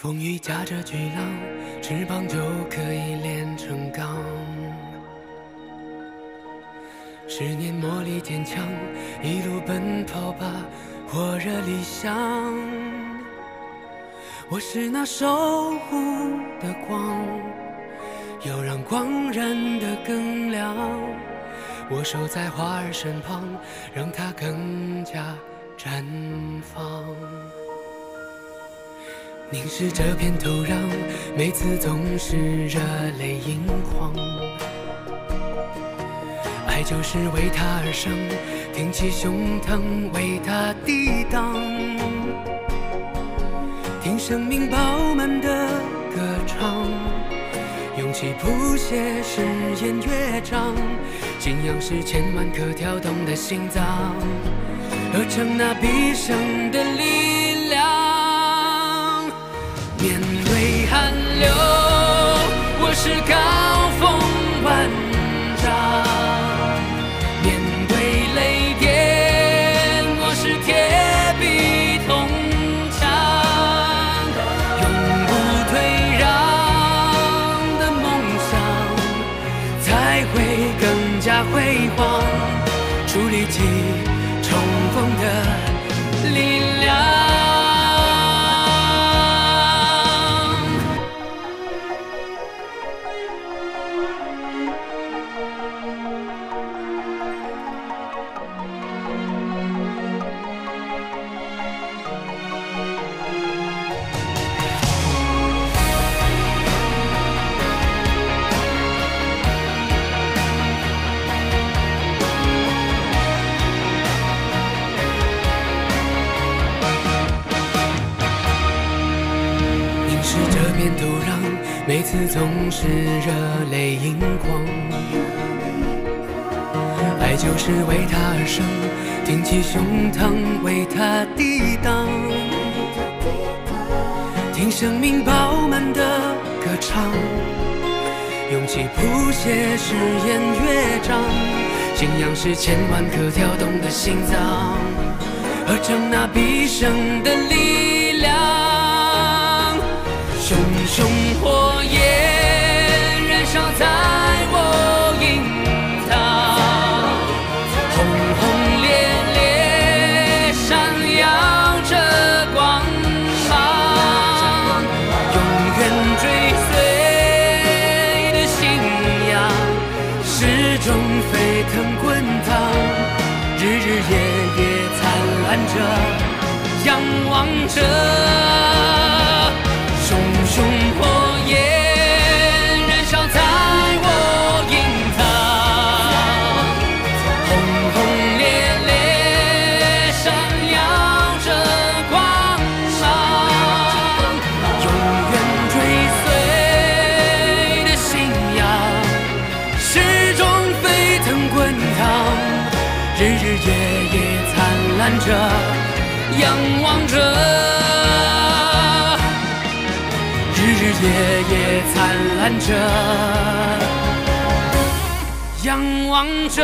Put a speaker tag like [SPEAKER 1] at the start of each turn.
[SPEAKER 1] 风雨夹着巨浪，翅膀就可以炼成钢。十年磨砺坚强，一路奔跑吧，火热理想。我是那守护的光，要让光燃得更亮。我守在花儿身旁，让它更加绽放。凝视这片土壤，每次总是热泪盈眶。爱就是为他而生，挺起胸膛为他抵挡。听生命饱满的歌唱，勇气谱写誓言乐章。信仰是千万颗跳动的心脏，合成那毕生的力辉煌。处理起是这片土壤，每次总是热泪盈眶。爱就是为他而生，挺起胸膛为他抵挡。听生命饱满的歌唱，勇气谱写誓言乐章。信仰是千万颗跳动的心脏，合成那毕生的力量。日日夜夜灿烂着，仰望着。灿烂着，仰望着。日日夜夜灿烂着，仰望着。